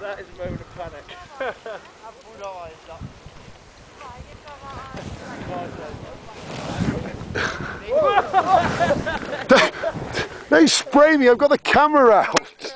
that is a moment of panic. They spray me, I've got the camera out.